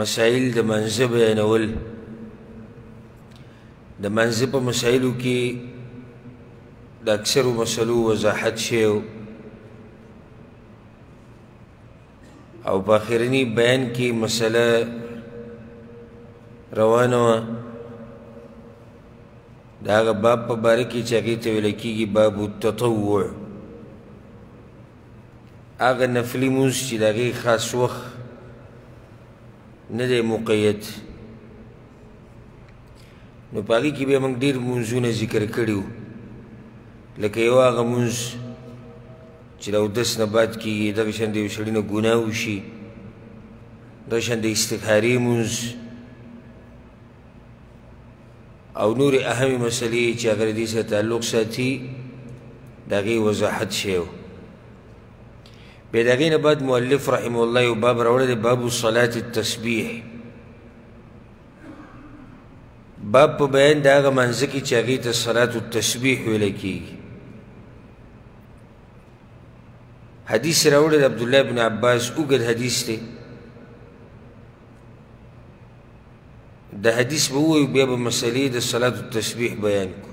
مسائل د منځه بیانول د منځه په مسائلو کې د اکثرو مسلو وضاحت شی او په اخرنی بیان کې مسله روانه وه د هغه باب په باره کې چې هغې ته ویل کېږي باب التطوع هغه نفلي مونځ چې د هغې خاص وخت نه دی مقید نو په هغې کې بیا موږ ډېر مونځونه ذکر کړي وو لکه یو هغه مونځ چې د اودس نه بعد کېږي دغه شان د یو سړي نه ګناه وشي دغه شان د استخارې مونځ او نور اهمي مسلې چې هغه دې سره تعلق ساتي دغه وضاحت شیو به دغه نه بعد مؤلف رحم الله یو باب راوړل باب صلات التسبیح باب په بیان دغه منځ کې چې هغه ته صلات التسبیح ویل کیږي حدیث راوړل عبد الله بن عباس اوګد حدیث دی د حدیث به ووایو بیا به مسلې د صلات التسبیح بیان کو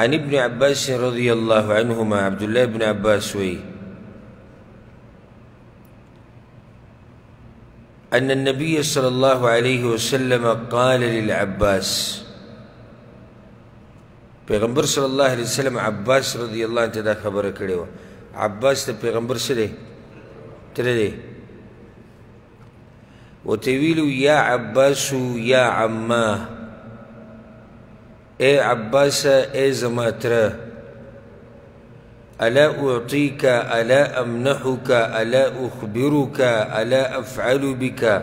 عن ابن عباس رضی الله عنهما عبد الله بن عباس وی أن النبي صلى الله عليه وسلم قال للعباس پیغمبر صلی الله علیه وسلم عباس رضی الله عنه ته دا خبره کړې وه عباس ته پیغمبر څه دی تره دی ورته ویلو یا عباس یا عما ای عباس ای زما تره الا اعطيك الا امنحك الا اخبرك الا افعل بك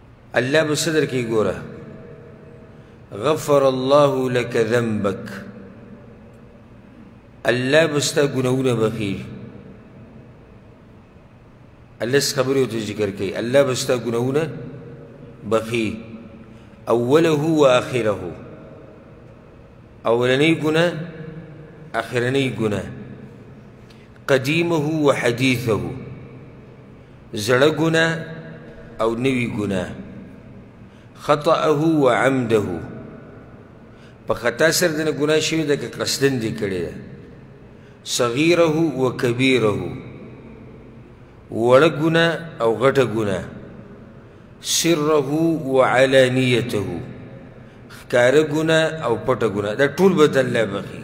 الله به صدر کې ګوره غفر الله لك ذنبك الله به ستا ګناهونه بخي الله اس خبرې ته ذکر کوي الله به ستا ګناهونه بخي اوله واخره اولنی ګناه اخرنی ګناه قدیمه و حدیثه زړه ګناه او نوی ګناه خطأه و عمده په خطا سره دنه ګناه شوی ده که قصدن دی کړی ده صغیره و کبیره وړه ګناه او غټه ګناه سره و علانیته ښکاره ګناه او پټه ګناه دا ټول به د الله بخي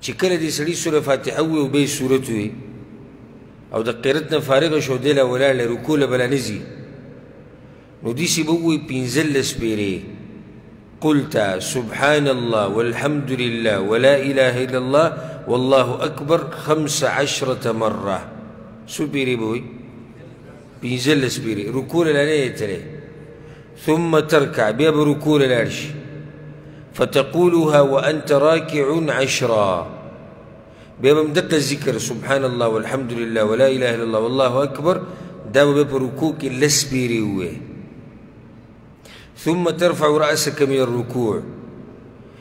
چې کله دې سړي سوره فاتحه ووي او به یې سورت وي او د قرت نه فارغ شو دی له ولاړ له رکوع له بله نه ځي نو داسې به ووایي پنځلس پېرې قلت سبحان الله والحمد لله ولا إله إلا الله والله أكبر خمس عشرة مرة سو پیری بوي پنځلس پیری رکوع لاندې ترې ثم تركع باب ركول العرش فتقولها وأنت راكع عشرا باب مدق الذكر سبحان الله والحمد لله ولا إله إلا الله والله أكبر دابا باب ركوك لسبيري ويه ثم ترفع رأسك من الركوع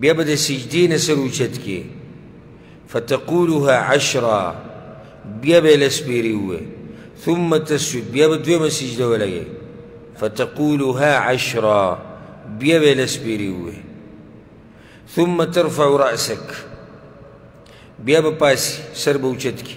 بیا به د سجدې نه سر اوچت کې فتقولها عشرا بیا به لس پیرې ووایې ثم تسجد بیا به دویمه سجده ولګې فتقولها عشرا بیا به لس پیرې ووایې ثم ترفع رأسک بیا به پاسي سر به اوچت کې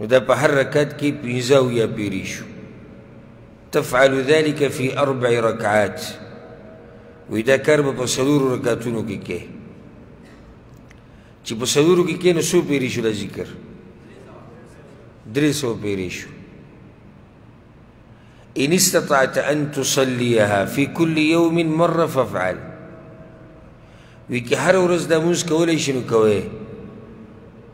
نو دا په هر رکعت کې پنځه او یا پیری شو تفعل ذلك في اربع رکعات وی دا کار به په څلورو رکعتونو کې کې چې په څلورو کې کې نو څو پیری شو دا ذکر درې سو پیری شو ان استطعت ان تصليها في كل يوم مره فافعل وی که هر ورځ د موس کولای شنو کوي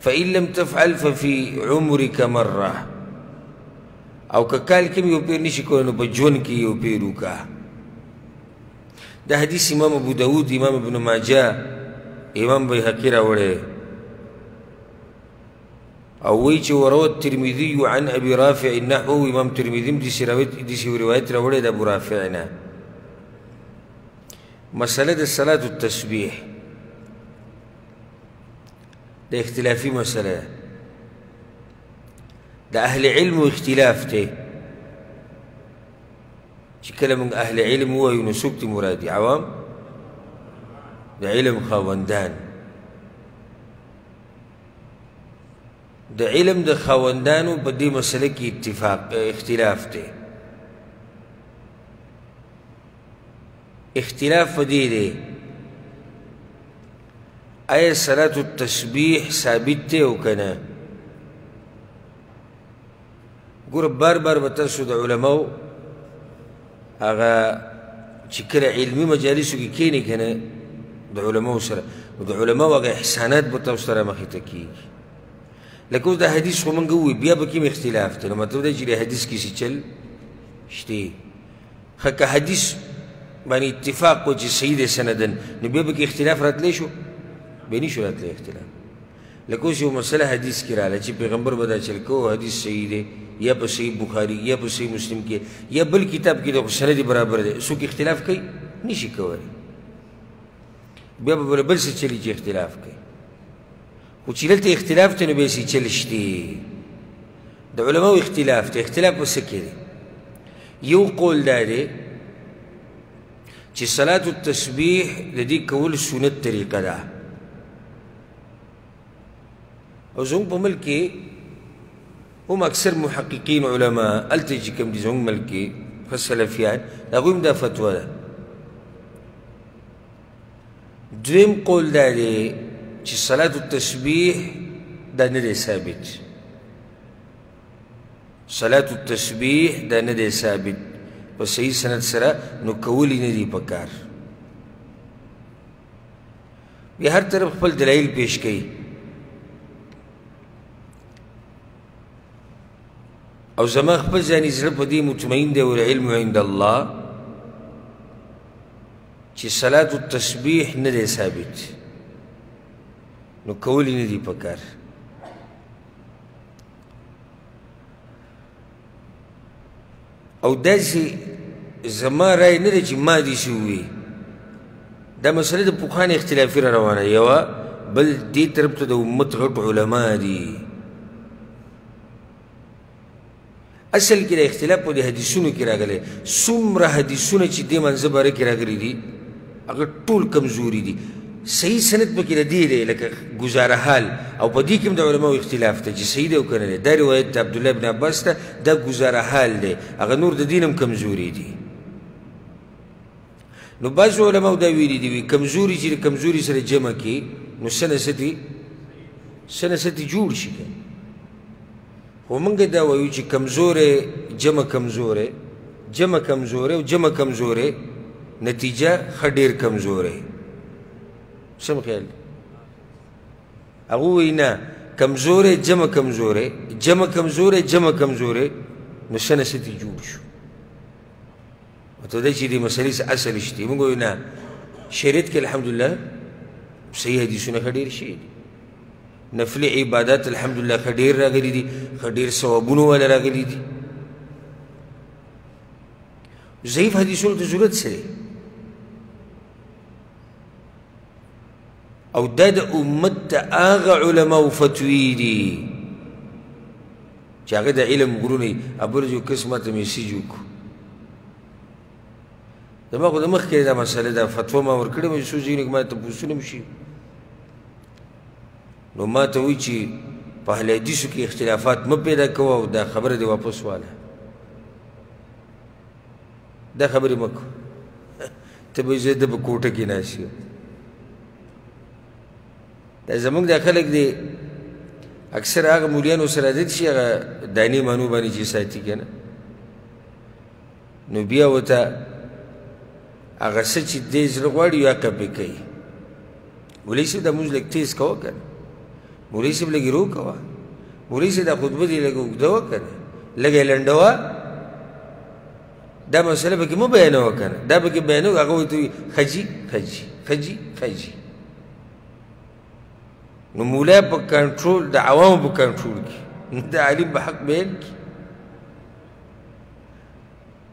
فإن لم تفعل ففي عمرك مره او که کال کې یو پیر نشي کولای نو په ژوند کې یو پیر وکا دا حدیث امام ابو داود امام ابن ماجه امام بیهقي راوړی او وی چې وروه ترمذي عن ابي رافع نحو امام ترمذي دي سی روایت دي سی روایت راوړی د ابو رافع نه مسله د صلات التسبيح د اختلافي مسله ده د اهل علم اختلاف دی چې کله موږ اهل علم وایو نو څوک دې مراد دي عوام د علم خاوندان د علم د خاوندانو په دې مسله کې اتفاق اختلاف دی اختلاف په دې دی ایا صلات التسبیح ثابت دی او که نه ګوره بار بار به تاسو د علماو هغه چې کله علمي مجالسو کې کښېنې که نه د علماو سره نو د علماو هغه احسانات به تاسو سره مخې ته کېږي لکه اوس دا حدیث خو مونږ ووایي بیا به کوم اختلاف دی نو مطلب دا چې د حدیث کسې چل شته خه که حدیث باندې اتفاق کو چې صحیح دی سندن نو بیا پکې اختلاف راتلی شو بیا نشو راتلی اختلاف لکه اوس یو مسله حدیث کې رااله چې پیغمبر به دا چل کو حدیث صحیح دی یا په صحیح بخاری یا په صحیح مسلم کې یا بل کتاب کې د سند برابر دی څوک اختلاف کوي نشي کولی بیا به بل څه چلی چې اختلاف کوي خو چې دلته اختلاف ته نو بیا څه چل شته د علماو اختلاف ته اختلاف په څه کې دی یو قول دا دی چې صلات التسبیح د دې کول سنت طریقه ده او زموږ په ملک کې هم اکثر محققین علما هلته چې کوم دي زموږ ملک کې فسلفیان هغوی هم دا فتوا ده دویم قول دا دی چې صلات التسبیح دا نه دی ثابت صلات التسبیح دا نه دی ثابت په صحیح سند سره نو کولی نه دی پکار بیا هر طرف خپل دلایل پیش کړي او زما خپل ځاني زړه په دې مطمئن دی او علم عند الله چې صلات التسبیح نه دی ثابت نو کولی نه دی پکار او داسې زما رای نه دی چې ما دې شي ووي دا مسله د پوخانې اختلافي را روانه یوه بل دې طرف ته د امت غټ علما دي اصل کې د اختلاف په دې حدیثونو کې راغلی څومره حدیثونه چې دې منځه باره کې راغلي دي هغه ټول کمزوري دي صحیح سند پکې د دې دی لکه ګزاره حال او په دې کې هم د علماو اختلاف دی چې صحیح دی او که نه دی دا روایت د عبدالله بن عباس ته دا ګزاره حال دی هغه نور د دین هم کمزوري دي نو بعض علماو دا ویلي دي وي کمزوري چې کمزوري سره جمع کړي نو سنه ستي سنه ستي جوړ شي که خو موږ دا وایو چې کمزوری جمع کمزوری جمع کمزوری او جمع کمزوری نتیجه ښه ډېر کمزوری سم خیال دی هغه وایي نه کمزوری جمع کمزوری جمع کمزوری جمع کمزوری نو څه نصیتې جوړ شو او ته دې چې دې مسلې څه اصل شته موږ وایو نه شریعت کې الحمدلله صحیح حدیثونه ښه ډېر شوي دي نفلي عبادات الحمدلله ښه ډېر راغلي دي ښه ډېر ثوابونه والا راغلي دي ضعیف حدیثونو ته ضرورت څه دی او دا د امت ته هغه علما او فتوی دي چې هغه د علم ګرونی ابرجو قسمت میسیج وکړو زما خو د مخکې دا مسله ده فتوا ما ورکړې وه چې څو ځینې ما ته پوښتنه وشي نو ما ته وایي چې په اهل حدیثو کې اختلافات مه پیدا کوه او دا خبره دې واپس واله دا خبرې مه کوه ته به زه د په کوټه کې ناست یم دا زمونږ دا خلق دی اکثر هغه مولیانو سره عادت شي هغه دانې مانو باندې چې ساتي که نه نو بیا ورته هغه څه چې دی زړه غواړي یا کپې کوي مولوي صاحب دا مونځ لږ تیز کوه که نه مولوي صاحب لږ رو کوه مولوي صاحب دا خطبه دې لږ اوږده وه که نه لږه یې لنډوه دا مسله به کې مو بیان وکړ دا به کې بیان هغه وي ته خجی خجی خجی خجی نو مولا په کنټرول د عوامو په کنټرول کې د علی په حق بیان کې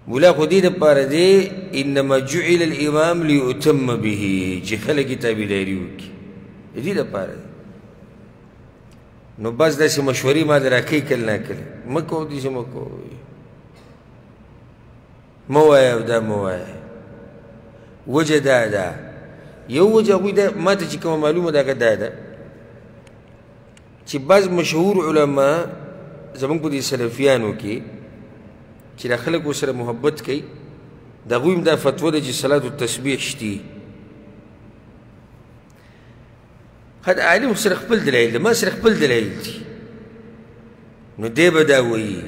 مولا خو دې لپاره دی انما جعل الامام ليتم به چې خلک تابعداري وکړي دې لپاره دی نو بس داسې مشورې ما د راکې کل نه کل مه کوو داسې مه کوو مه وایه او دا مه وایه وجه دا ده یو وجه هغوی دا ما ته چې کومه معلومه ده هغه دا ده چې بعض مشهور علما زمونږ په دې سلفیانو کې چې د خلکو سره محبت کوي د هغوی هم دا فتوا ده چې صلات التسبیح شتي هر عالم سره خپل دلایل ما سره خپل دلایل دي نو دی به دا وایي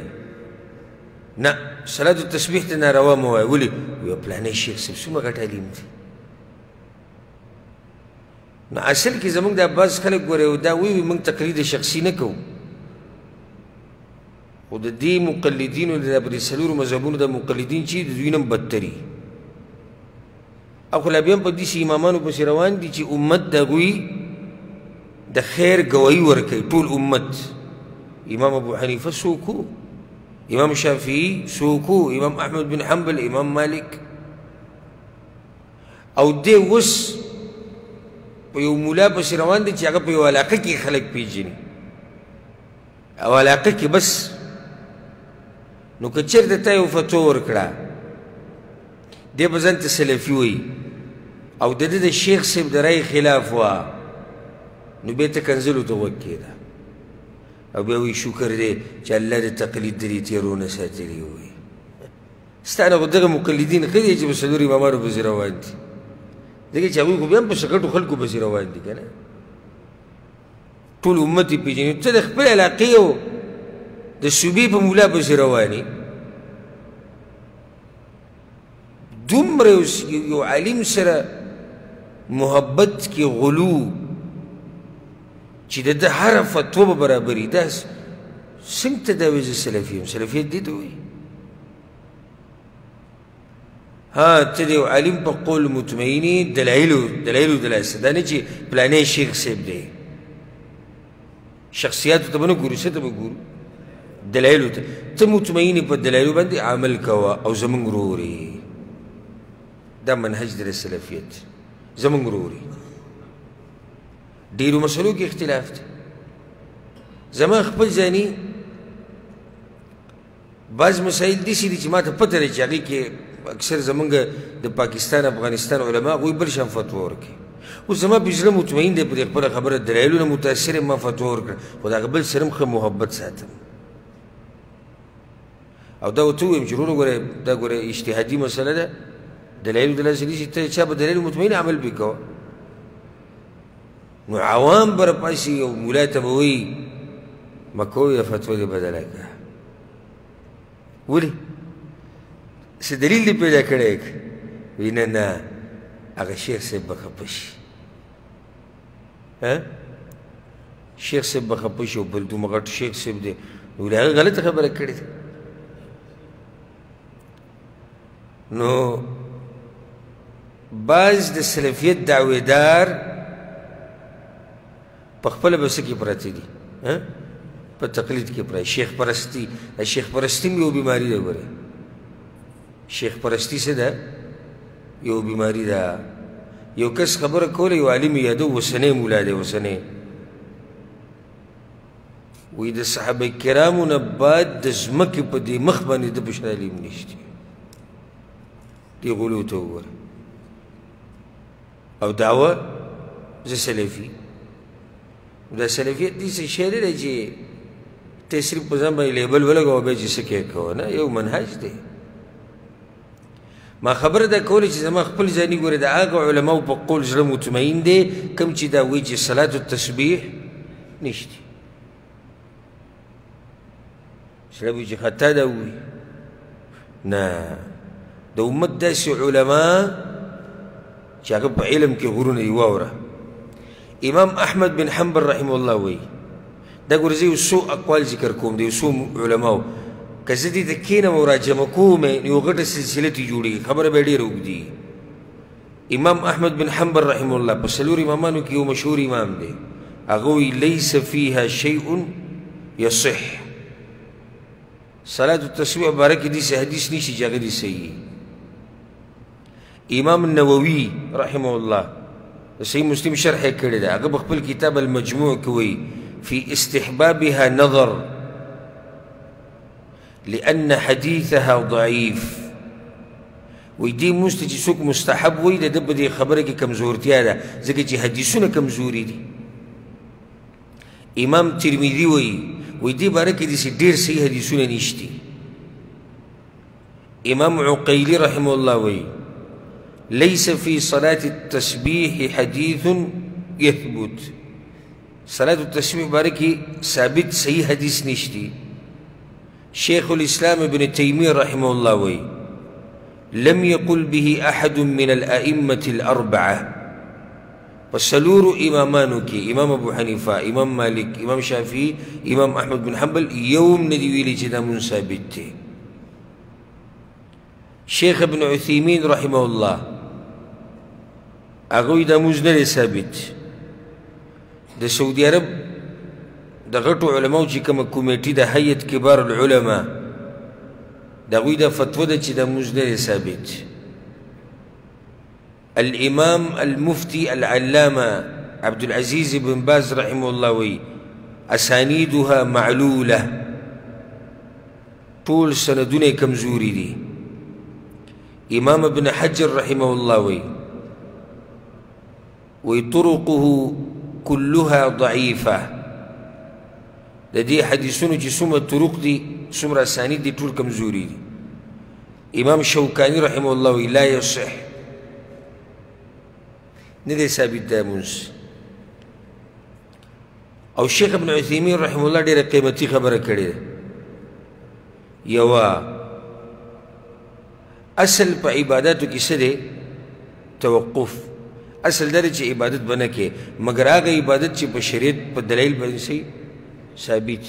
نه صلات التسبیح ته ناروا مه وایه ولې وایه پلانی شیخ صاحب څومره غټ عالم دی نو اصل کې زمونږ دا بعض خلک ګورې او دا وایي موږ تقلید شخصي نه کوو خو د دې مقلدینو د دې څلورو مذهبونو د مقلدین چې د دوی نه بدتري او خو لا بیا هم په داسې امامانو پسې روان دي چې امت د هغوی د خیر ګواهي ورکوي ټول امت امام ابو حنیفه څوک و امام شافعي څوک و امام احمد بن حنبل امام مالک او دی اوس په یو مولا پسې روان دی چې هغه په یو علاقه کې خلک پیژني او علاقه کې بس نو که چېرته تا یو فتوا ورکړه دی به ځان ته سلفي وایي او د ده د شیخ صاحب د رأی خلاف وه نو بیا ته کنځلو ته غوږ کېده او بیا وایي شکر دی چې الله د تقلید درې تېرو نه ساتلي وایي ستا نه خو دغه مقلدین ښه دي چې په څلور امامانو پسې روان دي ځکه چې هغوی خو بیا هم په سکټو خلکو پسې روان دي که نه ټول امت یې پېژني ته د خپل علاقې او د صوبې په مولا پسې رواني دومره یو عالم سره محبت کې غلو چې د ده هره فتوا به برابري دا څنګه ته دا وایي زه سلفي یم سلفیت دې ته وایي ها ته د عالم په قول مطمئنی دلایلو دلایلو دلایسته دا نه چې پلانی شیخ صاحب دی شخصیاتو ته به نه ګورو څه ته به ګورو دلایلو ته ته مطمئنی په دلایلو باندې عمل کوه او زمونږ ورورې دا منهج د سلفیت زمونږ ورورې ډېرو مسلو کې اختلاف دی زما خپل ځاني بعض مسائل دي سي چې ماته پته لري چې هغه کې اکثر زمونږ د پاکستان افغانستان علما غوي بل شان فتوا ورکي اوس زما په زړه مطمئن دی په خپل خبره درایلو نه متاثر ما فتوا ورکړ خو دا بل سره مخه محبت ساتم او دا وته ویم چې ورو غره دا غره اجتهادي مسله ده دلایل دلایل چې ته چا په دلایل مطمئن عمل وکاو نو عوام بر پسی او مولا ته به وایي مکو یې فتوا دې بدله کړه ولې څه دلیل دې پیدا کړی وی نه نه هغه شیخ صاحب به خفه شي شیخ صاحب به خفه شي او بل دومره غټ شیخ صاحب دی نو له هغه غلطه خبره کړې ده نو بعض د سلفیت دعویدار په خپل بس کې پراته دي په تقلید کې پراته شیخ پرستی شیخ پرستی یو بیماری ده ګوره شیخ پرستی څه ده یو بیماری ده یو کس خبره کوله یو عالم یادو وسنه مولا دی وسنه وی د صحابه کرامو نه بعد د ځمکې په دې مخ باندې د بشر علیم نشته دی غلو ته وګوره او دعوه زه سلفي دا سلفیت دي څه شی دی چې ته صرف په ځان باندې لیبل ولګوه بیا چې څه کوې کوه نه یو منهج دی ما خبره ده کوله چې زما خپل ځاني ګوره د هغه علماو په قول زړه مطمئن دی کوم چې دا وایي چې صلات التسبیح نشته سړی وایي چې خطا ده ووایي نه د امت داسې علما چې هغه په علم کې غرونه یې واوره امام احمد بن حنبل رحمه الله وایي دا ګوره زه یو څو اقوال ذکر کوم د یو څو علماو که زه دې ته کښېنم او راجمع کوم یې نو یو غټه سلسله ترې جوړېږي خبره به یې ډېره اوږدي امام احمد بن حنبل رحمه الله په څلور امامانو کې یو مشهور امام دی هغه وایي لیس فیها شیء یصح صلات التسبیح باره کې داسې حدیث نشي چې هغه دې صحیح امام نووي رحمه الله د صحیح مسلم شرح یې کړې ده هغه په خپل کتاب المجموع کې وایي فی استحبابها نظر لأن حدیثها ضعیف وی دې مونځ ته چې څوک مستحب وایي د ده په دې خبره کې کمزورتیا ده ځکه چې حدیثونه کمزوري دي امام ترمذي وایي وی دې باره کې داسې ډېر صحیح حدیثونه نشته امام عقیلی رحم الله وایي ليس في صلاة التسبيح حديث يثبت صلاة التسبيح باره کې ثابت صحیح حدیث نشته شيخ الإسلام ابن تيمية رحمه الله وي لم يقل به أحد من الأئمة الأربعة په سلورو امامانو کې امام ابو حنیفه امام مالک امام شافعي امام احمد بن حنبل یوم نه دی ویلي چې دا مون ثابت دی شیخ ابن عثیمین رحمه الله هغوی دا مونځ نه دی ثابت د سعودي عرب د غټو علماو چې کومه کمیټي د هیئت کبار العلما د هغوی دا فتوا ده چې دا مونځ نه دی ثابت الامام المفتي العلامه عبدالعزیز بن باز رحمه الله وی اسانیدها معلوله ټول سندونه کمزوري دي امام ابن حجر رحمه الله وی وی طرقه كلها ضعيفه د دې حدیثونو چې څومره طرق دي څومره اسانید دي ټول کمزوري دي امام شوکانی رحمه الله وی لا یصح نه دی ثابت دی مونږ او شیخ ابن عثیمین رحمه الله ډیره قیمتي خبره کړې ده یوه اصل په عباداتو کې څه دی توقف اصل دا چې عبادت به نه کې مګر هغه عبادت چې په شریعت په دلیل باندې ثابت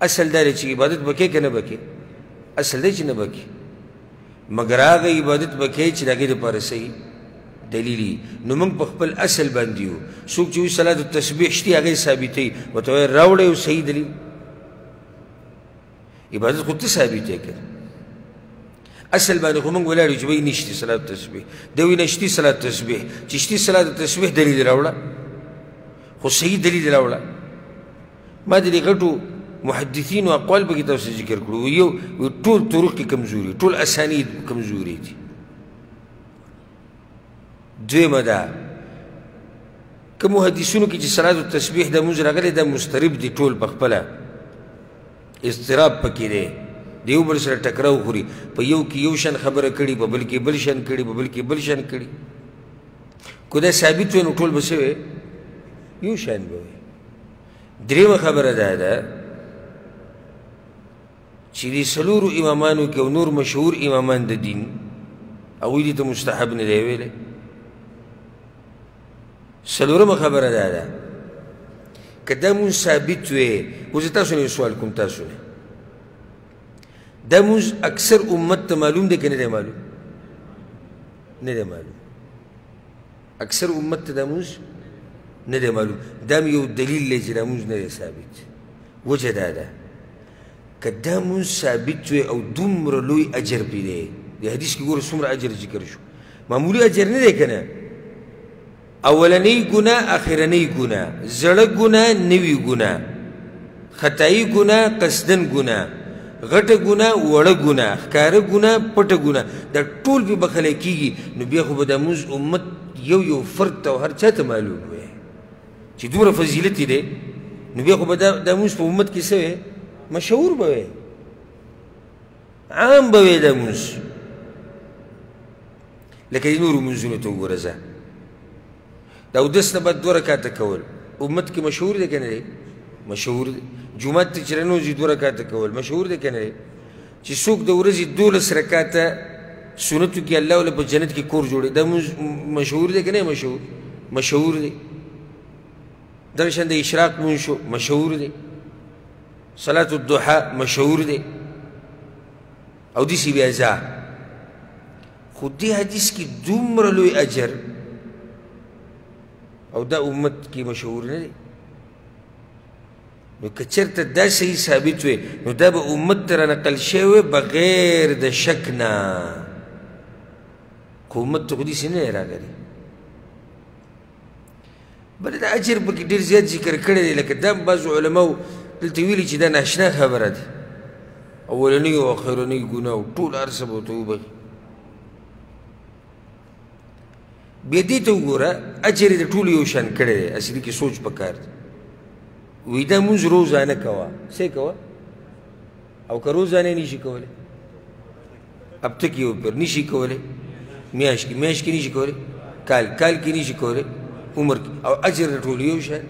اصل دا دی چې عبادت به کې که نه به کې اصل دی چې نه به کې مګر هغه عبادت به کې چې د هغې دپاره صحیح دلیل وي نو موږ په خپل اصل باندې یو څوک چې وایي صلات التسبیح شتي هغه یې ثابتوي ورته وایي راوړی یو صحیح دلیل عبادت خو ته ثابت یې کړه اصل باندې خو موږ ولاړ یو چې وایي نشتي صلات التسبیح دی وایي نشتي صلات التسبیح چې شتي صلات التسبیح دلیل راوړه خو صحیح دلیل راوړه ما دې غټو محدثینو اقوال به کتاب سره ذکر کړو یو ټول طرق کمزوري ټول اسانید کمزوري دي دویمه ده که محدثینو کې چې صلات التسبیح د موږ راغلی دا مسترب دي ټول په خپله اضطراب پکې دی د یو بل سره ټکراو خوري په یو کې یو شان خبره کړي په بل کې بل شان کړي په بل کې بل شان کړي که دا ثابت وي نو ټول به څه یو شان به وي دریمه خبره دا ده چې دې سلورو امامانو کې نور مشهور امامان د دین او دې ته مستحب نه دی ویلې سلورمه خبره دا ده که دا مونږ ثابت وي اوس تاسو نه سوال کوم تاسو نه دا مونږ اکثر امت ته معلوم دی که نه دی معلوم نه دی معلوم اکثر امت ته دا مونځ نه دی معلوم دا هم یو دلیل دی چې دا مونځ نه دی ثابت وجه دا ده که دا مونځ ثابت وی او دومره لوی اجر پې دی د حدیث کې ګوره څومره اجر ذکر شو معمولي اجر نه دی که نه اولنۍ ګناه اخرنۍ ګناه زړه ګناه نوي ګناه خطايي ګناه قصدن ګناه غټه ګناه وړه ګناه ښکاره ګناه پټه ګناه دا ټول به بخلی کیږي نو بیا خو به د موږ امت یو یو فرد ته هر چا ته معلوم وي چې دومره فضیلت دی نو بیا خو به د موږ په امت کې څه وي مشهور به وي عام به وي د موږ لکه د نورو منځونو ته وګوره ځه د اودس نه بعد دوه رکعته کول امت کې مشهور دی که نه دی مشهور دی جمعه ته چې رانوځي دوه رکعته کول مشهور دی که نه دی چې څوک د ورځې دولس رکعته سنتو کې الله وله په جنت کې کور جوړي دا مشهور دی که نه مشهور مشهور دی دغه شان د اشراق مونږ شو مشهور دی صلات الضحى مشهور دی او دې سي بیا ځا خو دې حدیث کې دومره لوی اجر او دا امت کې مشهور نه دی نو که چېرته دا صحیح ثابت وي نو دا به امت ته رانقل شوی بغیر د شک نه خو امت ته خو داسې نه دی راغلی بل دا اجر پکې ډېر زیات ذکر کړی دی لکه دا بعضو علماو دلته ویلي چې دا ناشنا خبره ده اولنۍ او اخرنۍ ګناه ټول هر څه به ورته وبخي بیا دې ته وګوره اجر د ټولو یو شان کړی دی اصلي کې سوچ پکار دی وایي دا مونځ روزانه کوه څه کوه او که روزانه نه شي کولی اب ټکی وپیر نشي کولی میاش کې میاش کې نشي کولی کال کال کې نشي کولی عمر کې او اجر ټول یو شی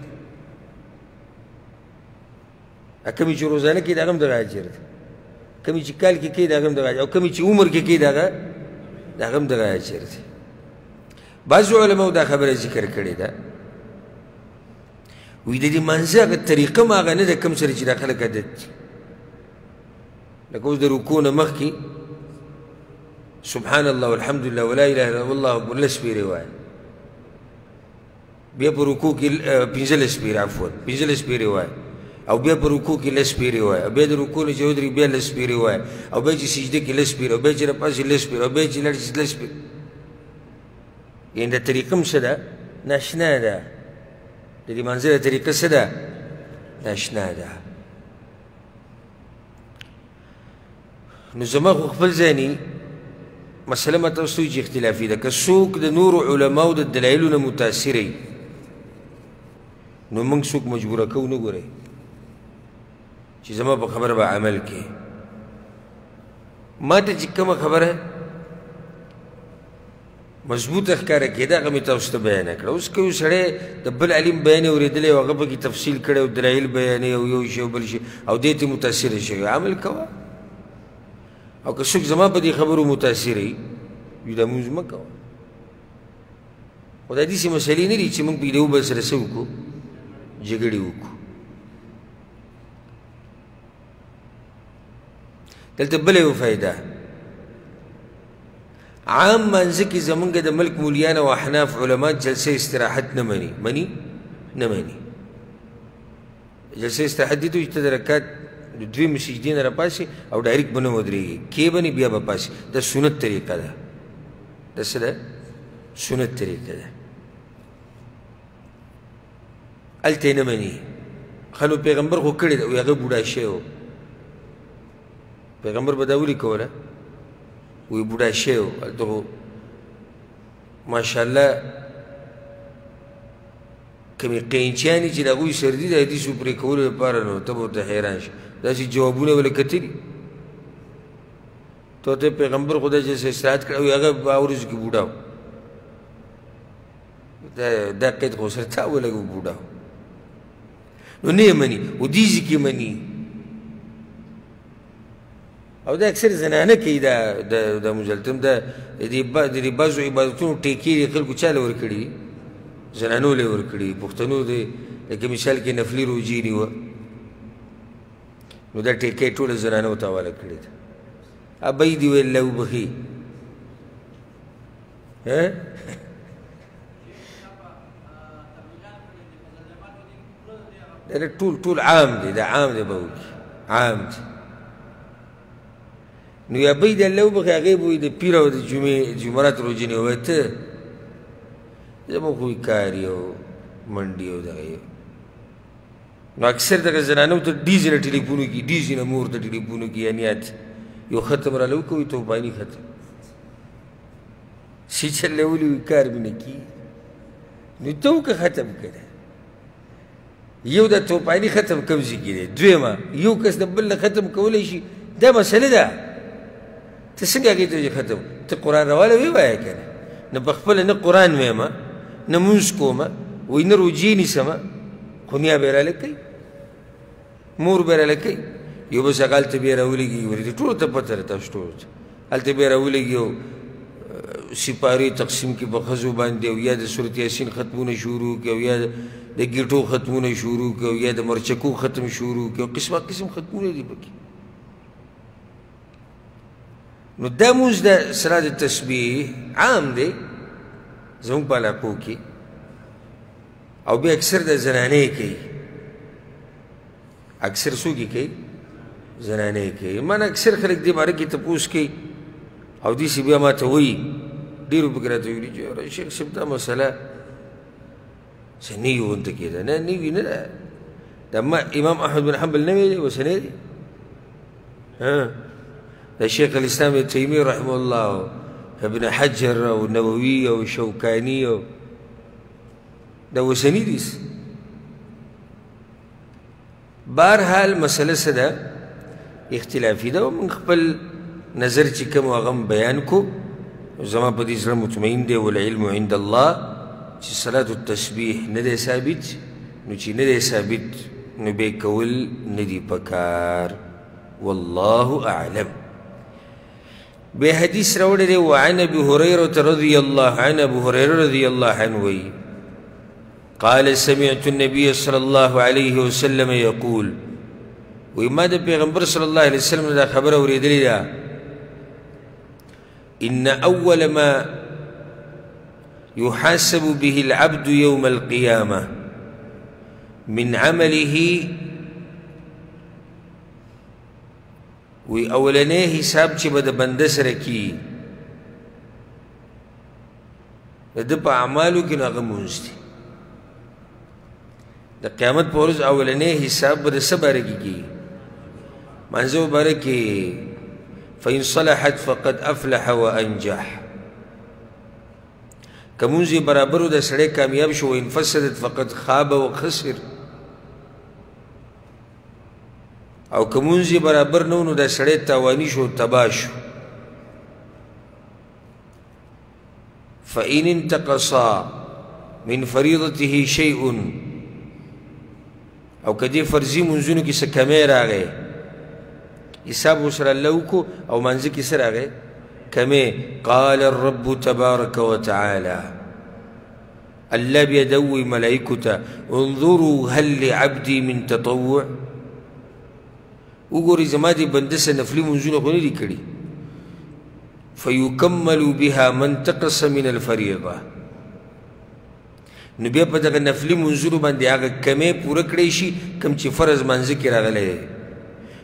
کمی چې روزانه کې دا هم دغه اجر دی کمی چې کال کې کې دا هم دغه او کمی چې عمر کې کې دغه دا هم دغه اجر دی بعض علماء دا خبره ذکر کړې ده وی د دې منځه طریقه ماغه نه ده کوم سره چې دا خلک عادت دي لکه اوس د رکوع نه مخکې سبحان الله والحمد لله ولا اله الا الله اکبر لس پیرې وایه بیا په رکوع کې پنځلس پیرې عفوا پنځلس پیرې وایه او بیا په رکوع کې لس پیرې وایه او بیا د رکوع نه چې ودرېږي بیا لس پیرې وایه او بیا چې سجده کې لس پیرې او بیا چې راپاسې لس پیرې او بیا چې لاړ شي لس پیرې یعنې دا طریقه هم څه ده ناشنا ده د لمانځه طریقه څه ده ناشنا ده نو زما خو خپل ځاني مسله ماته اوس چې اختلافي ده که څوک د نورو علماو د دلایلو نه متاثر وي نو موږ څوک مجبوره کوو نه ګورئ چې زما په خبره به عمل کې ما ته چې کومه خبره مضبوطه ښکاره کېده هغه مې تاسو ته بیان کړه اوس که یو سړی د بل عالم بیان اورېدلی او هغه پکې تفصیل کړی او دلایل بیانوي او یو شی او بل شي او دې ته متاثره شوی عمل کوه او که څوک زما په دې خبرو متاثر وي دوی دا مونځ مه کوه خو دا داسې مسلې نه دي چې موږ پرې د یو بل سره څه وکړو جګړې وکړو دلته بل یو فائدہ عام منځ کې زمونږ د ملک مولیان او احناف علما جلسه استراحت نه مني مني نه مني جلسه استراحت دي دوی ته درکات د دوی مسجدین را پاسي او ډایرک بنه ودرېږي کې بني بیا به پاسي د سنت طریقه ده د سره سنت طریقه ده هلته نه مني ښه نو پیغمبر خو کړې ده وایي هغه بوډا شوی و پیغمبر به دا ولي کوله وایي بوډا شوی و هلته خو ماشاءالله کومې قینچیانې چې د هغوی سر دي د حدیثو پرې کولو لپاره نو ته به ورته حیران شي داسې جوابونه به له کتلي ته ته پیغمبر خدای چې استراحت کړی وي هغه په هغه ورځو کې بوډا و دا دا قید خو سره تا ولګو بوډا نو نه مني او دې ځکه مني او دا اکثر زنانه کوي دا د د مزلتم د دې با د دې بازو عبادتونو ټیکې د خلکو چا له ورکړي زنانو له ورکړي پښتنو دې لکه مثال کې نفلي روزي نیوه نو دا ټیکې ټول زنانو ته والا کړی ابي دی ویل له وبخي دا ټول ټول عام دي دا عام دي به وکړي عام دي نو یا به د الله وبخښي هغې به د پیر او د جمعې جمرات روژې نه ووایي ته زموږ خو کار یو منډي او دغه یو نو اکثر دغه زنانو ته ډي ځینې ټلیفونو کي ډي ځینې مور ته ټلیفونو کي یعنی یو ختم را لو کوي توبه نه ختم سی چلولي وي کار مې نه کېږي نو ته وکړه ختم کړه یو د توپاني ختم کوم ځای کې دی دویمه یو کس د بل نه ختم کولی شي دا مسله ده ته څنګه هغې ته ختم ته قرآن رواله وی وایه که نه نه په خپله نه قرآن وایم نه مونځ کوم وایي نه روجې نیسم خو نیا به یې راله کوي مور به لکه یو به شغال ته به راولېږي ورته ټول ته پته ده تاسو ټول ته هلته به راولېږي او سپارې تقسیم کې په ښځو باندې او یا د صورت یاسین ختمونه شروع کړي او یا د ګیټو ختمونه شروع کړي او یا د مرچکو ختم شروع کړي او قسمه قسم ختمونه دي پکې نو دا موږ د سره د تسبیح عام دی زموږ په علاقو کې او بیا اکثر د زنانه کوي اکثر سو کی کوي زنانه کوي من اکثر خلک دې باره کې تپوس کوي او دې سی بیا ما ته وایي ډېرو پکې راته ویلي چې یاره شیخ صاحب دا مسله څه نوي غونته کېده نه نوي نه ده دا امام احمد بن حنبل نه ویلي اوسنی دی ها د شیخ الاسلام ابن تیمیه رحمه الله ابن حجر او نووي او شوکاني او د اوسني ریس بهرحال مسله څه ده اختلافي ده موږ خپل نظر چې کوم هغه بیان کو زما په دې سره مطمئن دی والعلم عند الله چې صلات التسبیح نه دی ثابت نو چې نه دی ثابت نو به کول نه دی پکار والله اعلم به حدیث راوړی دی وعن ابي هريره رضي الله عنه ابو هريره رضي الله عنه وی قال سمعت النبي صلى الله عليه وسلم يقول وی ما د پیغمبر صلی الله علیه وسلم دا خبره اوریدلې ده ان اول ما يحاسب به العبد يوم القيامه من عمله وی اولنې حساب چې به د بنده سره کی د د په اعمالو کې نغه مونږ دي د قیامت پر ورځ اولنې حساب به د صبر کیږي منځو برکه فإن صلحت فقد أفلح وأنجح کمونځي برابرو د سړی کامیاب شو ان فسدت فقد خاب وخسر او که مونځ یې برابر نه و نو دا سړی تاواني شو تباه شو فإن انتقصا من فريضته شيء او که دې فرضي مونځونو کې څه کمی راغی حساب ورسره الله وکړو او منځ کې څه راغی کمی قال الرب تبارک وتعالی الله بیا دا ووایي ملایکو ته انظرو هل لعبدي من تطوع وګورئ زما دې بنده څه نفلي منځونه خو نه دي کړي فیکملو بها من تقص من الفریضه نو بیا په دغه نفلي منځونو باندې هغه کمې پوره کړی شي کوم چې فرض منځ کې راغلی دی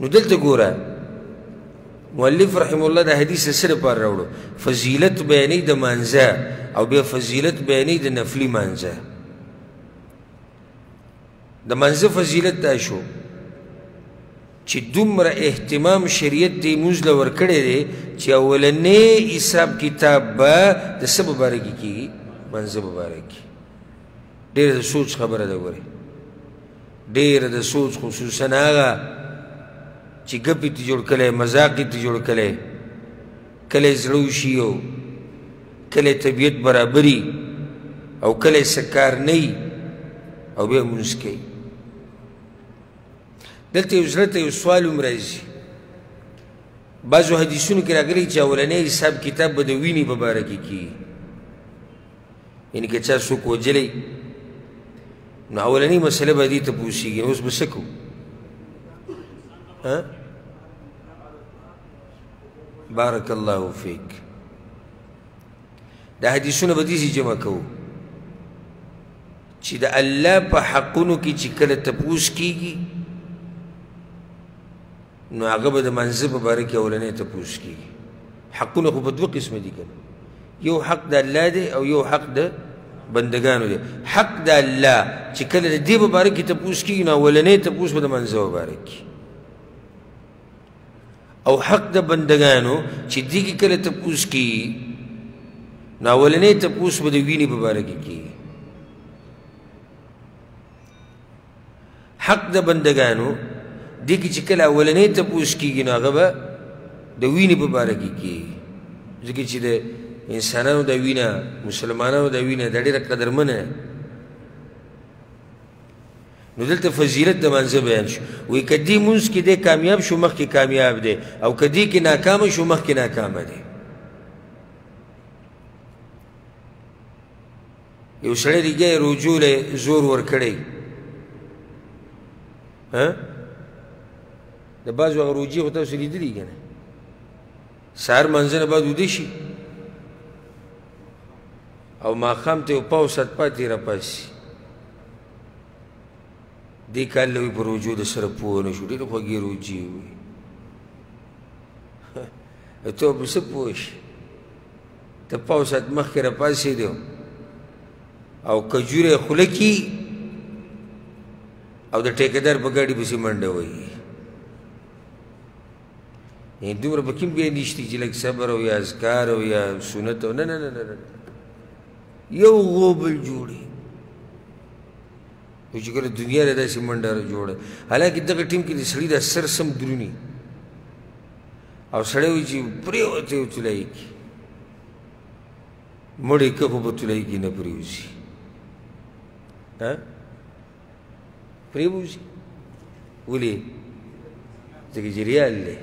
نو دلته ګوره مؤلف رحم الله د حدیث سره پر راوړو فضیلت بیانې د مانزه او بیا فضیلت بیانې د نفلی مانزه د مانزه فضیلت دا شو چې دومره اهتمام شریعت دی موږ له ورکړی دی چې اولنې حساب کتاب به د څه مبارکي کېږي منځه مبارکي ډېر د سوچ خبره ده ګورې ډېر د سوچ خصوصا هغه چې ګپې ته جوړ کړی مذاق ته جوړ کړی کله یې زړه وشي او کله یې طبیعت برابري او کله یې څه کار نه وي او بیا مونځ کوي دلته یو زړه ته یو سوال هم راځي بعضو حدیثونو کې راغلي چې اولنی حساب کتاب به د وینې په باره کې کیږي یعنی که چا څوک وجلی نو اولنی مسله به دې ته پوښیږي اوس به څه کوو بارک الله فیک دا حدیثونه به دې جمع کوو چې د الله په حقونو کې چې کله تپوس کیږي نو هغه به د منځه په باره کې اولنې تپوس کېږي حقونه خو په دوه قسمه دي که یو حق د الله دی او یو حق د بندگانو دی حق د الله چې کله د دې په باره کې تپوس کېږي نو اولنې تپوس به د منځه په باره کې او حق د بندگانو چې دې کې کله تپوس کېږي نو اولنې تپوس به د وینې په باره کې کېږي حق د بندګانو دې کې چې کله اولنې تپوس کېږي نو هغه به د وینې په باره کې کېږي ځکه چې د انسانانو د وینه مسلمانانو د وینه د ډېره قدرمنه نو دلته فضیلت د منځه بیان شو وی کدی مونږ کې د کامیاب شو مخ کې کامیاب دی او کدی کې ناکام شو مخ کې ناکام دی یو سړی دیګه رجوع له زور ور کړی ها د باز وغه روجي خو تاسو لیدلی کنه سهار منځنه بعد ودی شي او ماخام ته پاو ست پاتې را پاسي دې کال لوی پر وجود سره پوه نه شو ډېر خوږې روجي وي ته په څه پوه شي ته پاو ساعت مخکې راپاڅېدې او کجوری خوله کي او د ټیکدار په ګاډي پسې منډه وایي یعنې دومره په کوم بیا نشتی چې لږ صبر او یا اذکار او یا سنت او نه نه نه نه یو غوبل جوړي خو چې کله دنیا له داسې منډه جوړه حالانکه دغه ټیم کې د سړي دا سر سم درونی او سړی وي چې پرېوتی و تلای کې مړی که خو په تلای کې نه پرېوځي پرېوځي ولې ځکه چې ریال دی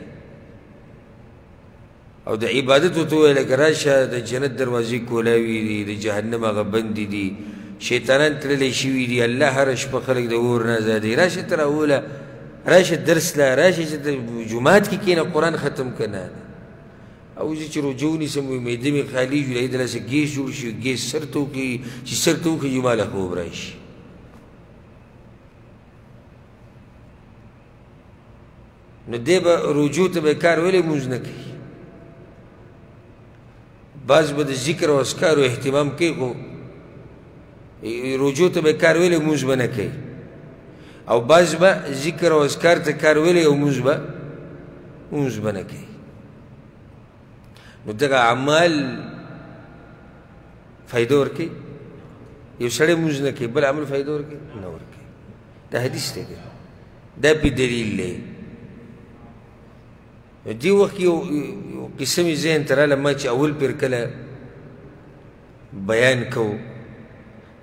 او د عبادت ته ویل کراشه د جنت دروازې کولاوي دي د جهنم هغه بند دي شیطانان تللی شوي دي الله هر شپه خلک د اور نه ازادوي راشه تر اوله راشه درس لا راشه چې د جومات کې کېنه قرآن ختم که نه او زه چې روژه ونیسم وایي معده مې خالي شي راځي دلاسه ګیس جوړ شي ګیس سر ته وکړي چې سر ته وکړي زما له خوب راشي نو دی به روجو ته به کار ویلی مونځ نه کوي بعض به د ذکر او اسکارو اهتمام کوي خو رجوع ته به کار ویلی مونځ به نه کوي او بعض به ذکر او اسکار ته کار ویلی او مونځ به مونځ به نه کوي نو دغه اعمال فایده ورکوي یو سړی مونځ نه کوي بل عمل فایده ورکوي نه ورکوي دا حدیث دی دا پې دلیل دی دی وخت یو قصه مې ذهن ته راله ما چې اول پیر کله بیان کو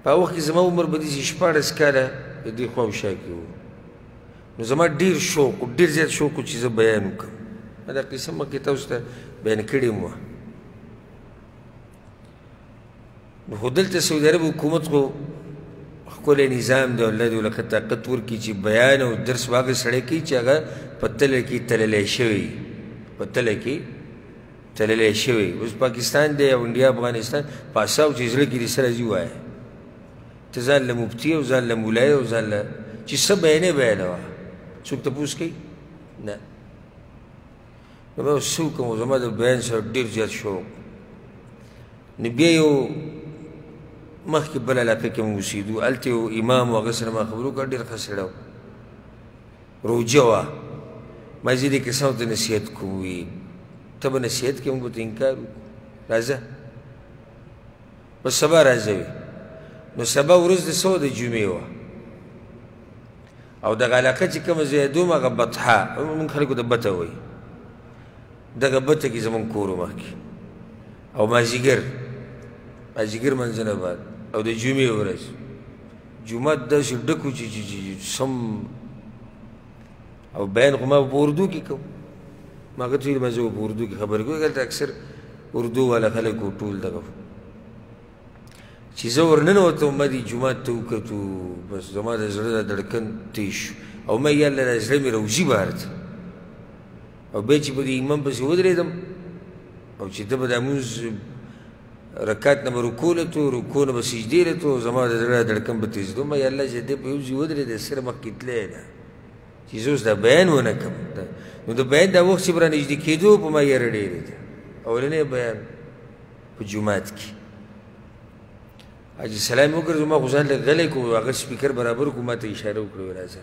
په هغه وخت کې زما عمر به داسې شپاړس کاله د دې خوا او شا کې و نو زما ډېر شوق و ډېر زیات شوق و چې زه بیان وکړم ما دا قصه مخکې تاسو ته بیان کړې وه نو خو دلته سعودي عرب حکومت خو ښکلی نظام دی الله دې ولکه طاقت ورکړي چې بیان او درس به هغه سړی کوي چې هغه په تله کې تللی شوی په تله کې تللی شوی اوس پاکستان دی او انډیا افغانستان په اساو چې زړه کې دې سره ځي وایه ته ځان له مفتي او ځان له مولای او ځان له چې څه بیانې بیانوه څوک تپوس کوي نه نو به څه وکړم زما د بیان سره ډېر زیات شوق نو بیا یو مخکې بله علاقه کې مو اوسېدو هلته یو امام و هغه سره ما خبرو کړه ډېر ښه سړی و روژه وه ما چې دې کسانو ته نصیحت کوم وي ته به نصیحت کوې موږ به ته انکار وکړو راځه بس سبا راځه وي نو سبا ورځ د څه وه د جمعې وه او دغه علاقه چې کومه زه یادوم هغه بطحا موږ خلکو ته بته وایي دغه بته کې زمونږ کور و مخکې او مازیګر مازیګر منځنه بعد او د جمعې ورځ جمعه داسې ډکو چې سم او بیان خو ما په اردو کې کوم ما که څه ما زه په اردو کې خبرې کوم دلته اکثر اردو والا خلک ټول دغه چې زه ورننوتم ما دې جومات ته وکتو بس زما د زړه دا دړکن تېز شو او ما یا الله دا زړه مې روزي بهر ته او بیا چې په دې امام پسې ودرېدم او چې ده به دا مونځ رکعت نه به رکو لتو رکو نه به سجدې لتو زما د زړه دړکن به تېزېدو ما یا الله چې دی په یو ځای ودرېدی سره مخکې تللی ده چې زه اوس دا بیان ونه کړم نو د بیان دا وخت چې به رانږدې کېدو په ما یاره ډېرې ده اولنی بیان په جماعت کې حاجي سلام وکړ زما خو ځان له غلې کو هغه سپیکر برابر کو ماته اشاره وکړو راځه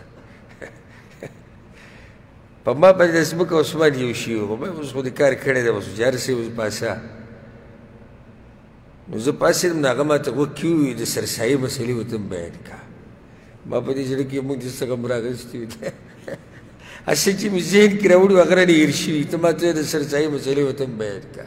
په ما باندې سمک او سما دی شي خو به اوس خو د کار کړی دی اوس جار سي اوس پاسا نو زه پاسې نه هغه ماته وکیو د سرسایي مسلې وته بیان کا ما په دې ځل کې موږ د څنګه مراغستې وته اسې چې مې ذهن کې راوړو هغه نه هیر شي ته ماته د سرسایي مسلې وته بیان کا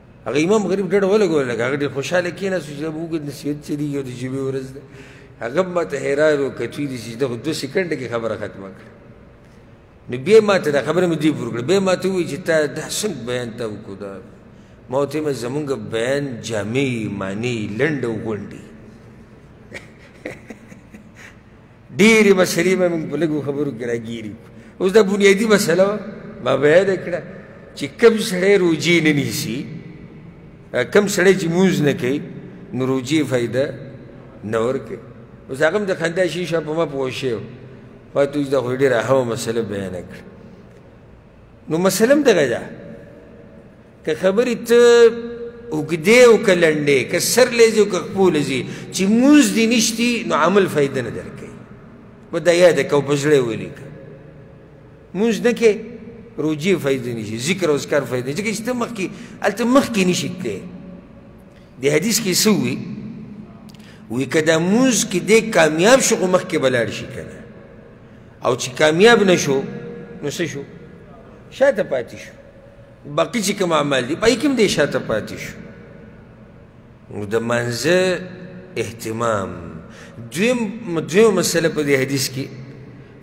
هغه امام غریب ډډه ولګول لکه هغه ډېر خوشحاله کېناست چې زه به وګورم نصیحت چلېږي او د جمعې ورځ ده هغه ما ته حیران و کتوی دي چې ده خو دوه سیکنډه کې خبره ختمه کړه نو بیا ما ته دا خبره مې دې پوره کړه بیا ما ته ووایي چې تا دا څنګه بیان ته وکړو دا ما ورته وایم زمونږ بیان جامع معنی لنډ او غونډ ډېرې مسلې به موږ په لږو خبرو کې راګیري اوس دا بنیادي مسله ما به یاده کړه چې کوم سړی روجې نه نیسي کوم سړی چې مونځ نه کوي نو روجې فایده نه ورکوي اوس هغه هم د خندا شیشه په ما پوه شوی فاتو دا خو ډېره اهمه مسله بیانه کړه نو مسله هم دغه ده که خبرې ته اوږدې او که لنډې که سر لځي او که خپو لځي چې مونځ دې نشتي نو عمل فایده نه درکوي و دا یاد که په زړه ولیکه مونځ نه کې روجې فایده نشي ذکر او اذکار فایده ځکه چې ته مخکې هلته مخکې نشي تللی د حدیث کې څه وي وی که دا مونځ کې دی کامیاب شو خو مخکې به لاړ شي که نه او چې کامیاب نه شو نو څه شو شاته پاتې شو باقی چې کوم اعمال دي پای کې هم دې شاته پاتې شو نو د منځه اهتمام دویم دویم مسله په دې حدیث کې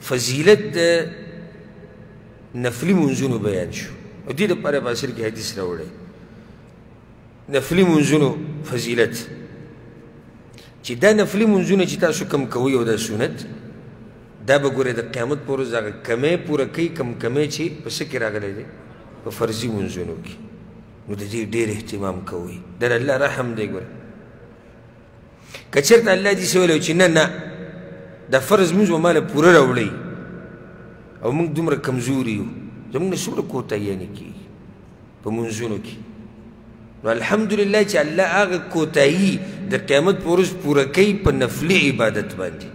فضیلت د نفلی منځونو بیان شو او دې لپاره په اصل کې حدیث راوړی نفلی منځونو فضیلت چې دا نفلی منځونه چې تاسو کم کوئ او دا سنت دا به ګورئ د قیامت پر ورځ هغه کمی پوره کوي کم کمی چې په څه کې راغلی دی په فرضي منځونو کې نو د دې ډېر اهتمام کوئ دا د الله رحم دی ګوره که چېرته الله دې څه ویلی چې نه نه دا فرض مونځ به ماله پوره راوړئ او موږ دومره کمزوري یو زموږ نه څومره کوتاهیانې کېږي په منځونو کې نو الحمدلله چې الله هغه کوتاهي د قیامت په ورځ پوره کوي په نفلي عبادت باندې